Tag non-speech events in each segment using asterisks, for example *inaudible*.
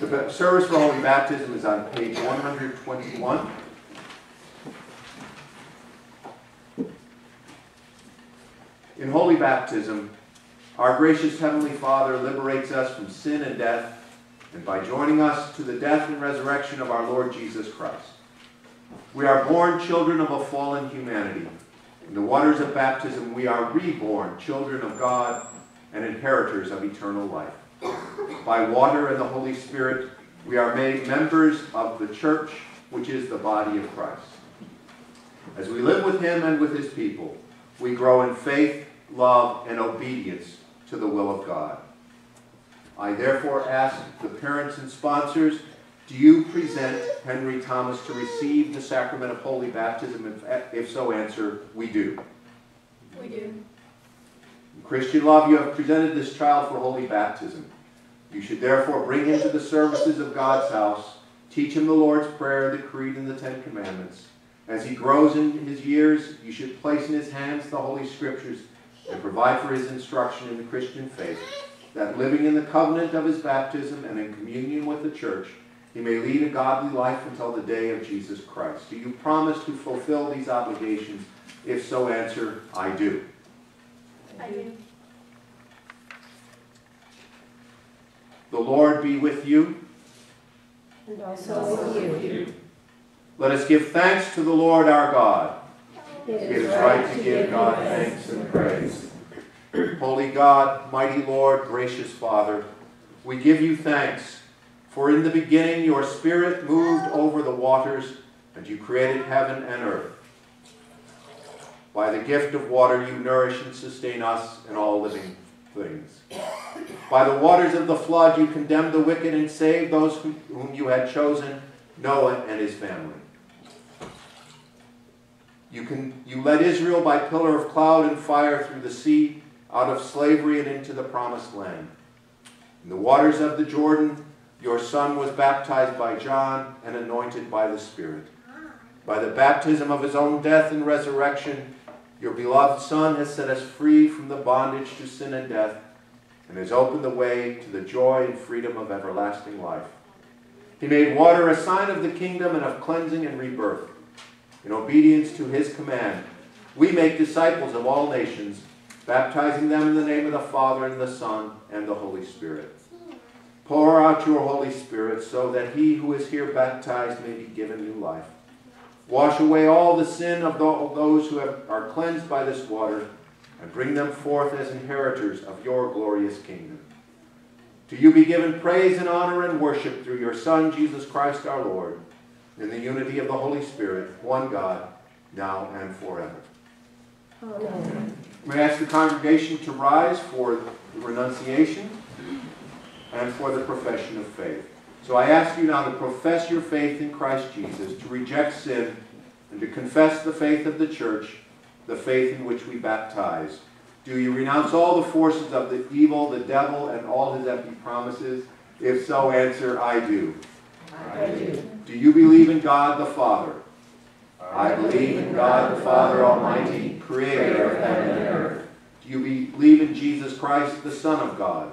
The service for holy baptism is on page 121. In holy baptism, our gracious Heavenly Father liberates us from sin and death, and by joining us to the death and resurrection of our Lord Jesus Christ. We are born children of a fallen humanity. In the waters of baptism, we are reborn children of God and inheritors of eternal life. By water and the Holy Spirit, we are made members of the church, which is the body of Christ. As we live with him and with his people, we grow in faith, love, and obedience to the will of God. I therefore ask the parents and sponsors, do you present Henry Thomas to receive the sacrament of holy baptism? If, if so, answer, we do. We do. In Christian love, you have presented this child for holy baptism. You should therefore bring him to the services of God's house, teach him the Lord's Prayer, the Creed, and the Ten Commandments. As he grows in his years, you should place in his hands the Holy Scriptures and provide for his instruction in the Christian faith, that living in the covenant of his baptism and in communion with the church, he may lead a godly life until the day of Jesus Christ. Do you promise to fulfill these obligations? If so, answer, I do. I do. The Lord be with you. And also with you. Let us give thanks to the Lord our God. It It is right to give God thanks and praise. Holy God, mighty Lord, gracious Father, we give you thanks, for in the beginning your Spirit moved over the waters, and you created heaven and earth. By the gift of water you nourish and sustain us and all living things. By the waters of the flood you condemned the wicked and saved those whom you had chosen, Noah and his family. You, can, you led Israel by pillar of cloud and fire through the sea, out of slavery and into the promised land. In the waters of the Jordan, your son was baptized by John and anointed by the Spirit. By the baptism of his own death and resurrection, your beloved Son has set us free from the bondage to sin and death and has opened the way to the joy and freedom of everlasting life. He made water a sign of the kingdom and of cleansing and rebirth. In obedience to his command, we make disciples of all nations, baptizing them in the name of the Father and the Son and the Holy Spirit. Pour out your Holy Spirit so that he who is here baptized may be given new life. Wash away all the sin of those who have, are cleansed by this water and bring them forth as inheritors of your glorious kingdom. To you be given praise and honor and worship through your Son, Jesus Christ our Lord, in the unity of the Holy Spirit, one God, now and forever. Amen. I ask the congregation to rise for the renunciation and for the profession of faith. So I ask you now to profess your faith in Christ Jesus, to reject sin, and to confess the faith of the church, the faith in which we baptize. Do you renounce all the forces of the evil, the devil, and all his empty promises? If so, answer, I do. I do. Do you believe in God the Father? I believe in God the Father Almighty, creator of heaven and earth. Do you believe in Jesus Christ, the Son of God?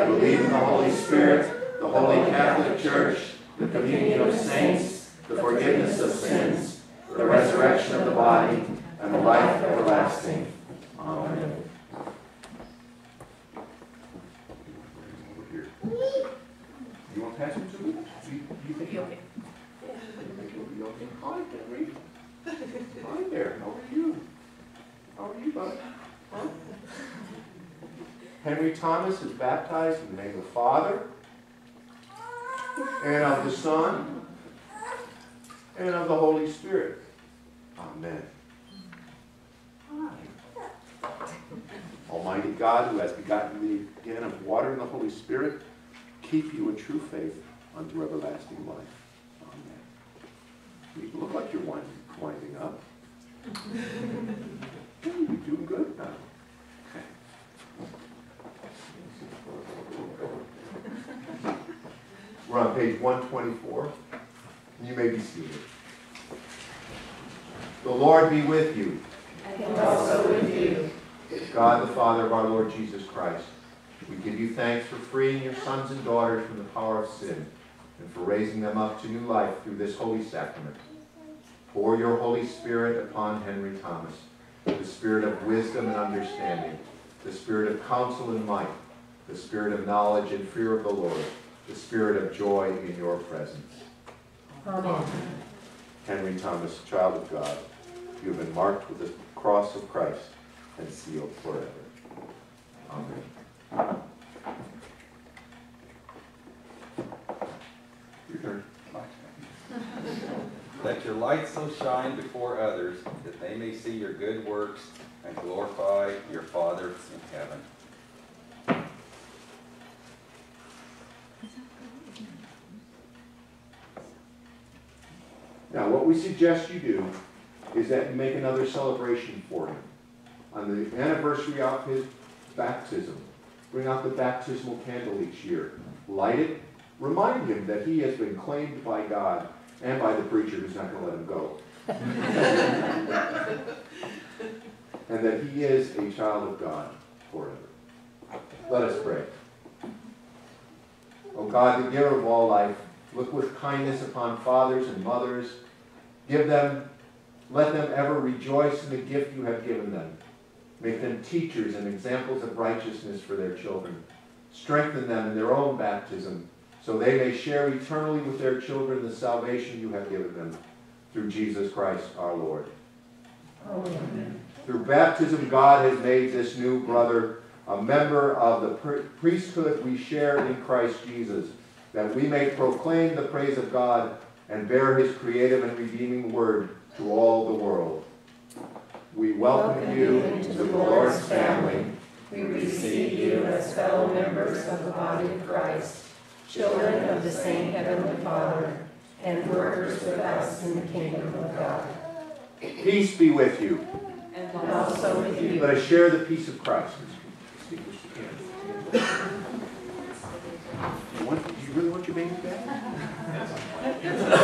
I believe in the Holy Spirit, the Holy Catholic Church, the communion of saints, the forgiveness of sins, the resurrection of the body, and the life everlasting. Amen. You want to pass to me? You, you think you'll be okay? Hi, Henry. Hi there. How are you? How are you, bud? Huh? Henry Thomas is baptized in the name of the Father, and of the Son, and of the Holy Spirit. Amen. Almighty God, who has begotten thee again of water and the Holy Spirit keep you in true faith unto everlasting life. Amen. You look like you're winding, winding up. *laughs* You're doing good now. We're on page 124. You may be seated. The Lord be with you. And also with you. God, the Father of our Lord Jesus Christ, we give you thanks for freeing your sons and daughters from the power of sin and for raising them up to new life through this holy sacrament. Pour your Holy Spirit upon Henry Thomas, the spirit of wisdom and understanding, the spirit of counsel and might, the spirit of knowledge and fear of the Lord, the spirit of joy in your presence. Amen. Henry Thomas, child of God, you have been marked with the cross of Christ and sealed forever. Amen. Your turn. Let your light so shine before others that they may see your good works and glorify your Father in heaven. We suggest you do is that you make another celebration for him. On the anniversary of his baptism, bring out the baptismal candle each year. Light it. Remind him that he has been claimed by God and by the preacher who's not going to let him go. *laughs* and that he is a child of God forever. Let us pray. O God, the giver of all life, look with kindness upon fathers and mothers. Give them, let them ever rejoice in the gift you have given them. Make them teachers and examples of righteousness for their children. Strengthen them in their own baptism, so they may share eternally with their children the salvation you have given them through Jesus Christ our Lord. Amen. Through baptism, God has made this new brother a member of the priesthood we share in Christ Jesus, that we may proclaim the praise of God and bear his creative and redeeming word to all the world. We welcome you into the Lord's family. We receive you as fellow members of the body of Christ, children of the same heavenly Father, and workers with us in the kingdom of God. Peace be with you. And also with you. Let us share the peace of Christ. Speak what you can. You want- you really want your baby back? *laughs*